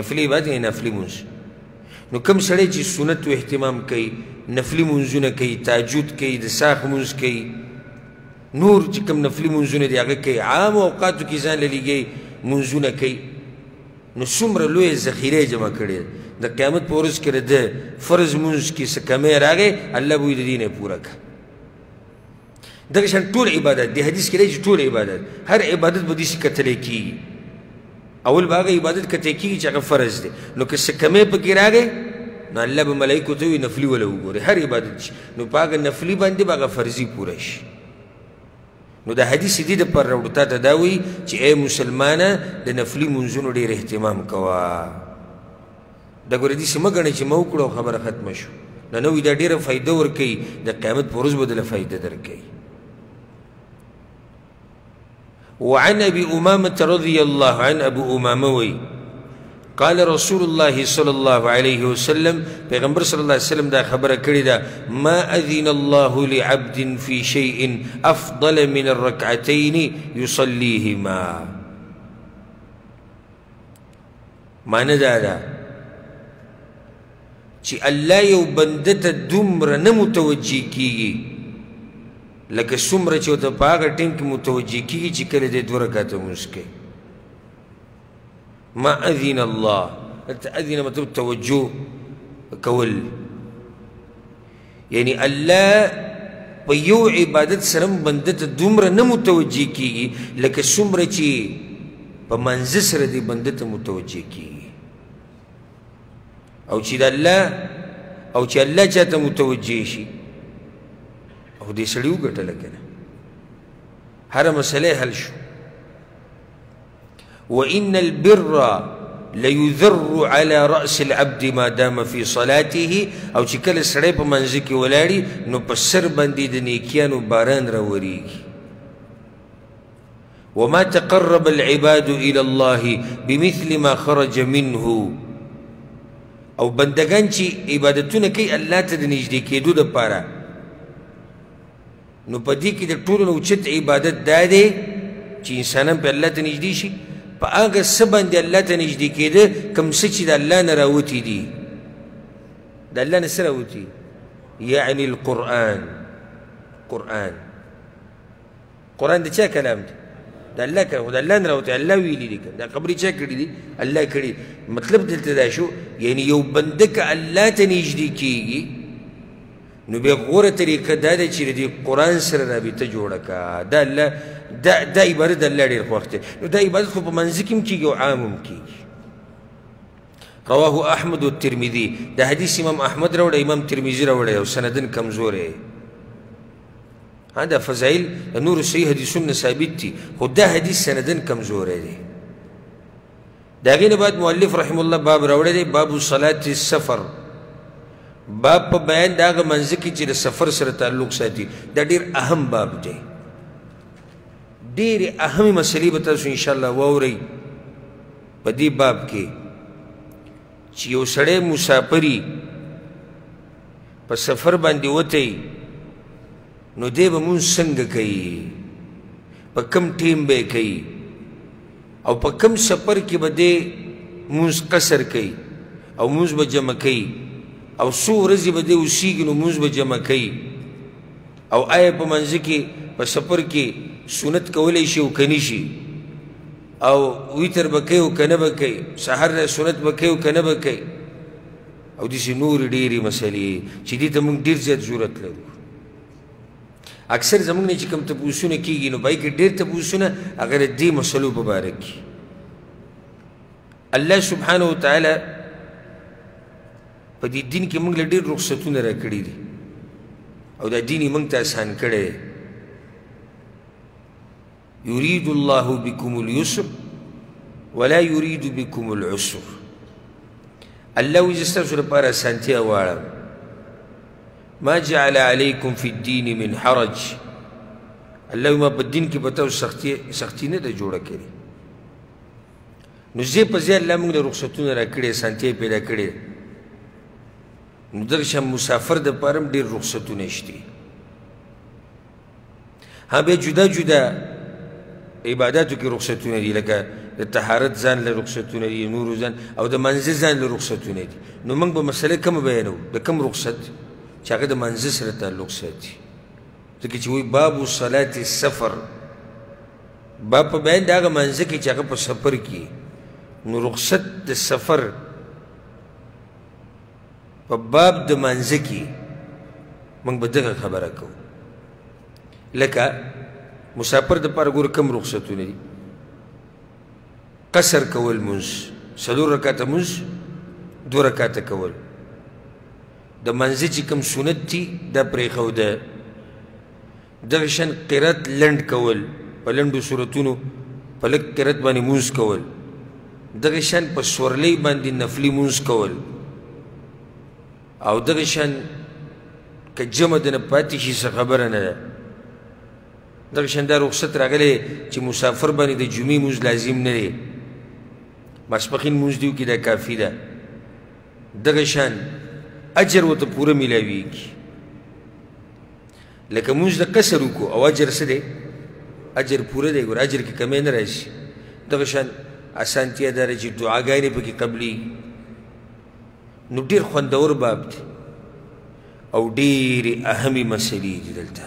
نفلي عبادت یعنې نفلي مونځ نو کوم سړی چې سنت و اهتمام کوي نفلي مونځونه کوي تاجود کوي د ساخ مونځ کوي نور چې کوم نفلي مونځونه دي هغه کوي عام اوقاتو کې ځان له لږې مونځونه کوي نو څومره لوی ذخیره جمع کړي د قیامت په ورځ کې د فرض مونږ کې څه کمې راغې الله به دې دینه پوره کړي دغه شان ټول عبادت دی حدیث کې لږ ټول عبادت هر عبادت به دې کتل کیږي اول باغ عبادت کته کیږي چې هغه فرض دی نو که څه کمې پکې راغې نو الله به ملائکه ته وی نفلی ولا وګوره هر عبادت شي نو پاګه نفلی باندې باغه فرضي پوره شي نو دا حدیث دې د پر راوړو تا ته دا وایي چې ای مسلمانه د نفلي منځونو ډېر اهتمام کوه دا ګوره داسې مه ګڼئ چې ما وکړو خبره ختمه شو نه نه وایي دا ډېره فایده ورکوي د قیامت په ورځ به دله فایده درکوي وعن ابي امامه رضي الله عن ابو امامه وي قال رسول الله صلی الله علیه وسلم پیغمبر صلی الله علیه وسلم دا خبره کړې ده ما اذن الله لعبد فی شیء افضل من الرکعتین یصلیهما معنی دا ده چې الله یو بنده ته دومره نه متوجه کیږي لکه څومره چې ته په هغه ټیم کې متوجه کیږي چې کله دې دوه رکعته مونځ کوي ما اذن الله دلته اذن مطلب توجه کول یعنی الله په یو عبادت سره بنده ته دومره نه متوجه کیږي لکه څومره چې په منځ سره دی بنده ته متوجه کیږي او چې د الله او چې الله چاته متوجه شي او دې سړی وګټله که نه هره مسله حل شو وان البر ليذر على راس العبد ما دام في صلاته او چې کله سړی په منځ کې ولاړی نو په سر باندې د نیکیانو باران راوریږي وما تقرب العباد الى الله بمثل ما خرج منه او بندگان چې عبادتونه کوي الله ته د نږدې کېدو لپاره نو په دې کې د ټولو نه اوچت عبادت دا دی چې انسانان په الله ته نږدې شي په هغه څه باندې الله ته نږدې کېده کوم څه چې د الله نه راوتي دي د الله نه څه راوتي یعنی القرآن قرآن قرآن د چا کلام دی د الله کړه خو د الله نه راوته الله ویلي دي دا خبرې چا کړې دي الله کړې مطلب دلته دا شو یعنی یو بنده که الله ته نږدې کېږي نو بیا غوره طریقه دا ده چې د قرآن سره رابطه جوړه کا دا الله دا دا عبادت الله ډېر خوښ دی نو دا عبادت خو په منځ کې هم کېږي او عام هم کېږي رواه احمد والترمذي دا حدیث امام احمد راوړی امام ترمذي راوړی او سندن کمزوری ها دا فضائل نور صحیح حدیثونه ثابت دي خو دا حدیث سندن کمزوری دی د هغې نه بعد مؤلف رحم الله باب راوړی دی باب صلات السفر باب په بیان د هغه منځ کې چې د سفر سره تعلق ساتي دا ډېر اهم باب دی ډېرې اهمې مسلې به تاسو انشاءالله واورئ په دې باب کې چې یو سړی مسافري په سفر باندې وتی نو دی به مونږ څنګه کوي په کم ټیم به کوي او په کم سفر کې به دی مونږ قصر کوي او مونږ به جمع کوي او څو ورځې به دی اوسیږي نو مونږ به جمع کوي او آیا په منځ کې په سفر کې سنت کولی شي او کني شي او ویتر به کوي او کنه به کوي سحر سنت به کوي او کنه به کوي او داسې نورې ډېرې مسلې چې دې ته موږ ډېر زیات ضرورت لرو اکثر زموږ نه چې کوم تپوسونه کېږي نو پای کې ډېر تپوسونه هغه د دې مسلو په باره کې الله سبحانه وتعالی په دې دین کې موږ له ډېر رخصتونه راکړي دي او دا دین یې موږ ته اسان کړی دی یرید الله بكم اليسر ولا یرید بكم العسر الله وی ستاسو لپاره اسانتیا غواړم ما جعل علیکم فی الدین من حرج الله ما په دین کې په تاسو سختی سختی نه ده جوړه کړې نو زه په ځای الله موږ له رخصتونه راکړې سانتې پیدا کړې نو درشم مسافر د پرم ډیر رخصتونه شته هم بیا جدا جدا عباداتو کې رخصتونه دي لکه د طهارت ځان له رخصتونه دي نورو ځان او د منځه ځان له رخصتونه دي نو موږ به مسله کومه بیانو د کوم رخصت چې هغه د منځه سره تعلق ساتي ځکه چې وایي باب صلات السفر باب په بیان د هغه منځه کې چې هغه په سفر کې نو رخصت د سفر په باب د مانځه کې موږ به دغه خبره کوو لکه مسافر د پاره ګوره کم رخصتونه دي قصر کول مونځ څلور رکعته مونځ دوه رکعته کول د منځه چې کوم سنت دي دا پرېښوده دغه شان قرت لنډ کول په لنډو صورتونو په لږ قرت باندې مونځ کول دغه شان په سورلۍ باندې نفلي مونځ کول او دغه شان که جمع د نه پاتې شي څه خبره نه ده دغه شان دا رخصت راغلی چې مسافر باندې د جمعې مونځ لازم نه دی ماسپښین مونځ دی وکړي دا کافي ده دغه شان اجر ورته پوره میلاویږي لکه موږ د قصر وکړو او اجر څه دی اجر پوره دی ګوره اجر کې کمی نه راشي دغه شان اسانتیا دا ده چې دعاګانې پکې قبلېږي نو ډېر خوندور باب دی او ډېرې اهمې مسلې دي دلته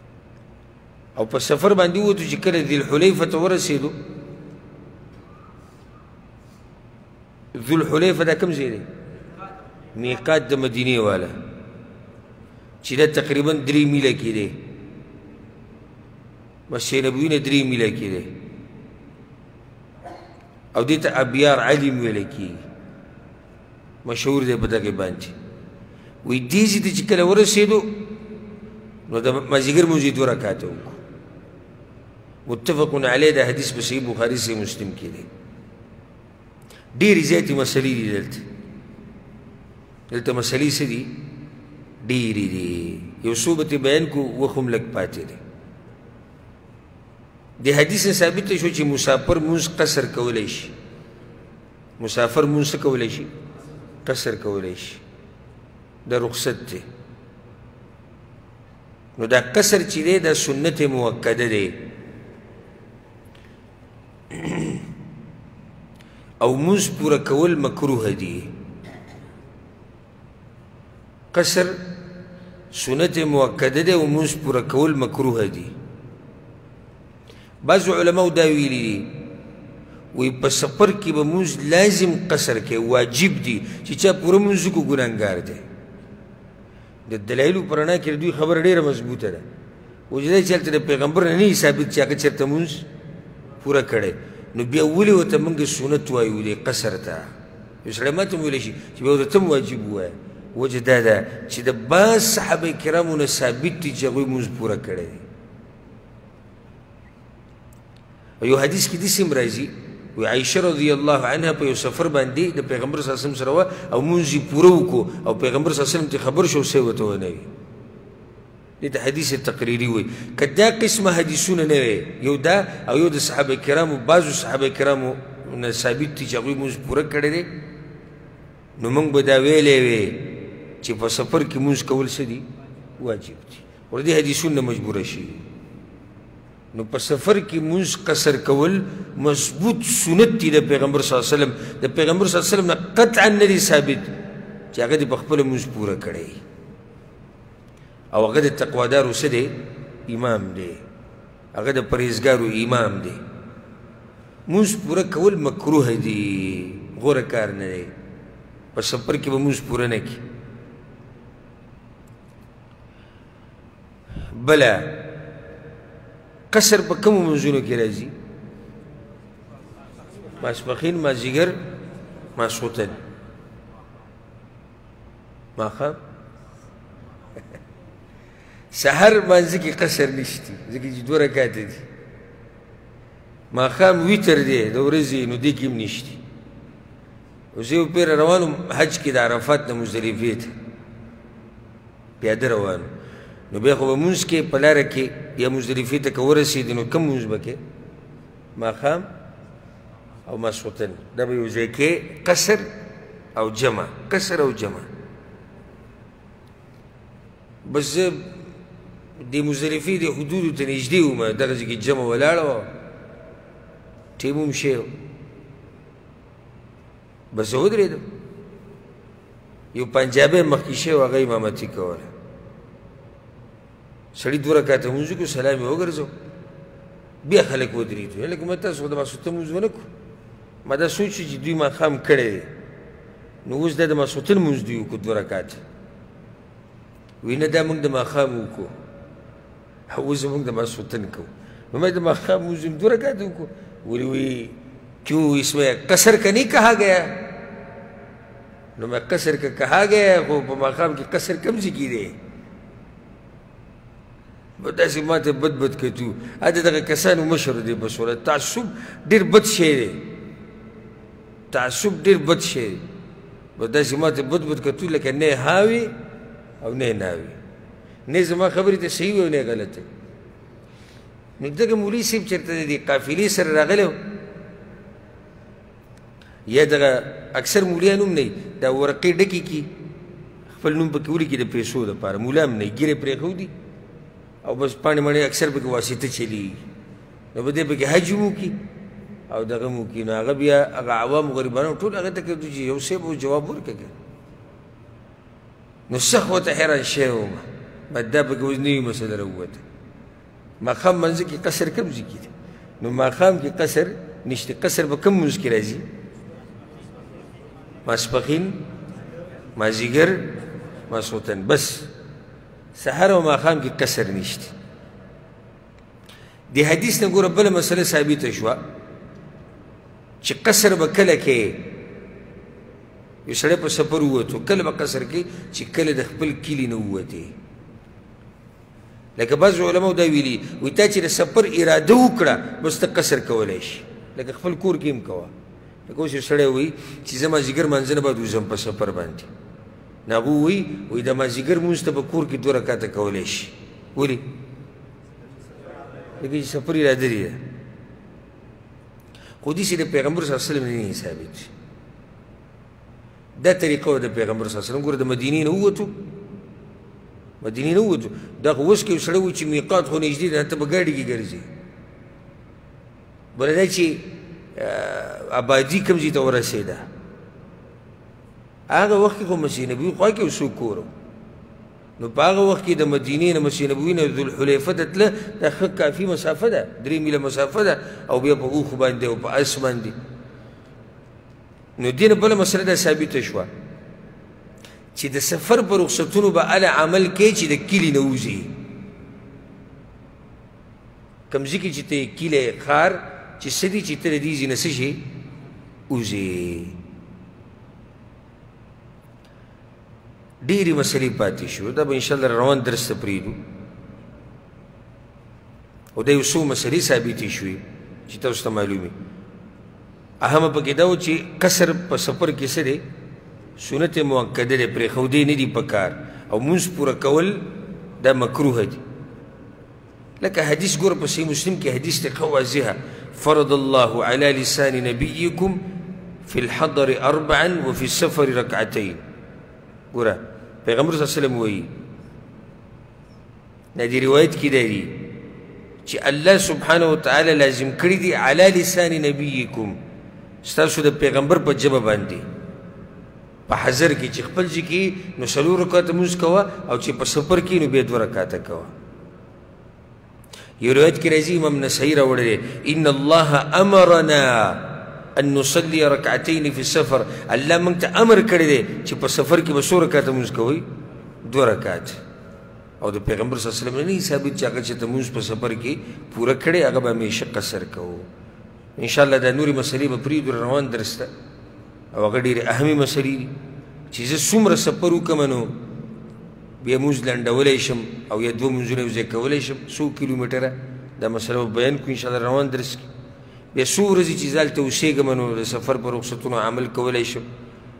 او په سفر باندې ووتو چې کله ذل حلیفه ته ورسېدو ذل حلیفه دا کوم ځای دی میقات د مدینې والا چې دا تقریبا درې میله کې دی مسجد نبوي نه درې میله کې دی او دې ته ابیار علیم ویل کېږي مشهور دی په دغه باندې وی دې چې چې کله ورسېدو نو د مازیګر مونځ دوه رکعاته وکړو متفق علیه دا حدیث په صحیح بخاری صحیح مسلم کې دی ډېرې زیاتې مسلې دي دلته دلته مسلې څه دي ډېرې دي یو څو به ترې بیان کړو وخت هم لږ پاتې دی د حدیث ثابت شو چې مسافر مونځ قصر کولی شي مسافر مونځ څه کولی شي؟ قصر کولی شي دا رخصت دی نو دا قصر چې دی دا سنت موکده دی او مونځ پوره کول مکروه دی قصر سنت مؤکده ده او موس پوره کول مکروه دي بعض علماء دا ویلي دي وی په سفر کې به موس لازم قصر کې واجب دي چې چا پوره موس کو ګناګار دي د دلایلو پرانا کې دوی خبر ډیره مضبوطه ده وجدای چې تر پیغمبر نه ثابت چې هغه چرته موس پوره کړي نو بیا ولې وته موږ سنت وایو دې قصر ته یو سړی ما ته ویلی شي چې بیا ورته ته هم واجب ووایه وجه دا ده چې د بعض صحابه کرامو نه ثابت دي چې هغوی مونځ پوره کړی دی یو حدیث کې داسې هم راځي وی عائشه رضی الله عنها په یو سفر باندې د پیغمبر صلی الله علیه وسلم سره وه او مونځ یې پوره وکړو او پیغمبر صلی الله علیه وسلم ته خبر شو څه ورته ونه وي دې ته حدیث تقریری وایي. که دا قسمه حدیثونه نه وی، یو دا او یو د صحابه کرامو بعضو صحابه کرامو نه ثابت دي چې هغوی لمونځ پوره کړی دی، نو موږ به دا ویلی وی چې په سفر کې لمونځ کول څه دي؟ واجب دي. خو د دې حدیثونو نه مجبوره شوي یو. نو په سفر کې مونږ قصر کول مضبوط سنت دی د پیغمبر صلی الله علیه وسلم د پیغمبر صلی الله علیه وسلم نه قطعا نه دی ثابت چې هغه دې په خپل مونږ پوره کړی او هغه د تقوادارو څه دی امام دی هغه د پرهیزګارو امام دی موز پوره کول مکروه دی غوره کار نه دی په سفر کې به موز پوره نه کی بله قصر په کومو منځونو کې راځي ماسپخین مازیګر ماسخوتن ماښام سحر مانځ کې قصر نشتی ځکه چې دوه رکعات دي ماښام ویتر دی د ورځې نو دې کې نشتی اوس یو پیر روانو حج کې د عرفات د مزدلفې ته پیاده روانو نو بیا خو به مونځ کې په لاره کې یا مزدلفې ته که ورسېدې نو کم مونځ به کې ماښام او مسوتن دا به یو ځای کې قصر او جمع قصر او جمع بس زه د مزدلفې د حدودو ته نږدې وم دغه ځای کې جمع ولاړه وه ټیم هم شی بس زه ودرېدم یو پنجابی مخکې شی و هغه امامتي کوله سړي دوه رکعته لمونځ وکړو سلام یې وګرځو بیا خلک ودرېدو هلکه ما تاسو خو د ماسخوتن لمونځ ونه کړو ما دا سوچ چې دوی ماښام کړی دی نو اوس دا د ماسخوتن لمونځ دوی وکړو دوه رکعته وی نه دا موږ د ماښام وکړو اوس موږ د ماسخوتن کوو نو ما د ماښام لمونځ هم دوه رکعته وکړو وی وی کیوں اس میں قصر کا نہیں کہا گیا نو میں قصر کا کہا گیا ہے وہ مقام کی قصر کم سی کی دے نو داسې ما ته بد بد کتو ا د دغه کسانو مشر دی په صورت تعصب ډېر بد شی دی تعصب ډېر بد شی دی نو داسې ما ته بد بد کتو لکه نه هاوي او نه ناوي نه زما خبرې ته صحیح او نه غلطه نو دغه مولوي صاحب چېرته دی قافلې سره راغلی یا دغه اکثر مولیان هم نه دا ورقې ډکې کی خپل نوم پکې ولیکي د پیسو دپاره مولا هم نه ګیرې پرېښودي او بس پاڼې مڼې اکثر پکې واسطه چلیږي نو په دې پکې حج هم وکړي او دغه هم وکړي نو هغه بیا هغه عوام غریبانو ټول هغه ته کېدو چې یو صاحب و جواب ورکړه نو سخت ورته حیران شوی وم بد دا پکې اوس نوي مسله راووته ماښام منځ کې قصر کوم ځای کې دی نو ماښام کې قصر نشته قصر به کوم منځ کې راځي ماسپخین مازیګر ماسوتن بس سحر او ماښام کې قصر نشته دی حدیث نه ګوره بل مسله ثابته شوه چې قصر به کله کې یو سړی په سفر ووتو کله به قصر کې چې کله د خپل کلي نه ووتې لکه بعض علماو دا ویلي وي تا چې د سفر اراده وکړه نو سته قصر کولی شي لکه خپل کور کې هم کوه لکه اوس یو سړی وایي چې زه مازدیګر لمانځه نه بعد وځم په سفر باندې نو هغه وایي وایي د مازدیګر لمونځ ته په کور کې دوه رکعته کولی شي ولې لکه چې سفر اراده لري خو داسې د پیغمبر صلی الله علیه وسلم نه ثابت شي دا طریقه وه د پیغمبر صلی الله علیه وسلم ګوره د مدینې نه ووتو مدینې نه ووتو دا خو اوس کې یو سړی و چې میقات خو نږدې دی هلته به ګاډي کې ګرځي بله دا چې آبادي کوم ځای ته ورسېده هغه وخت کې خو مسیح نبوي خوا کې یو څوک کور نو په هغه وخت کې د مدینې نه مسیح نبوي نه ذوالحلیفه ته تله دا ښه کافي مسافه ده درې میله مسافه ده او بیا په اوښ باندې او په اس باندې نو دې نه بله مسله دا ثابته شوه چې د سفر په رخصتونو به هله عمل کوې چې د کلي نه وځې کوم ځای کې چې ته کلی ښار چې څه دي چې ته د دې ځای نه څه شې وځې ډېرې مسلې پاتې شوې دا به انشاءالله روان درس ته پرېږدو او دا یو څو مسلې ثابتې شوې چې تاسو ته معلومې اهمه پکې دا و چې قصر په سفر کې څه دی سنت مؤکده دی پرېښودې نه دي په کار او مونځ پوره کول دا مکروه دي لکه حدیث ګور په صحیح مسلم کې حدیث دی ښه واضحه فرض الله على لسان نبيكم في الحضر اربعا وفي السفر ركعتين ګوره پیغمبر صلی الله علیه وسلم وایي دا دې روایت کې دی چې الله سبحانه وتعالی لازم کړی دی علی لسان نبیکم ستاسو د پیغمبر په جبه باندې په حضر کې چې خپل ځای کې نو څلور رکعته لمونځ کوه او چې په سفر کې نو بیا دوه رکعته کوه یو روایت کې راځي امام نسائی راوړی دی ان الله امرنا ان نصلي رکعتين في السفر الله موږ ته امر کړی دی چې په سفر کې به څو رکعته لمونځ کوئ دوه رکعت او د پیغمبر صلی الله علیه وسلم نه ثابت چې هغه چې ته لمونځ په سفر کې پوره کړی هغه به همیشه قصر کوو ان شاء الله دا نورې مسلې به پرېږدو روان درس ته او هغه ډېرې اهمې مسلې دي چې زه څومره سفر وکړم نو بیا مونځ لنډولی شم او یا دوه مونځونه یو ځای کولی شم څو کیلومتره دا مسله به بیان کړو انشاءالله روان درس کې بیا څو ورځې چې زه هلته اوسېږم نو د سفر په رخصتونو عمل کولی شم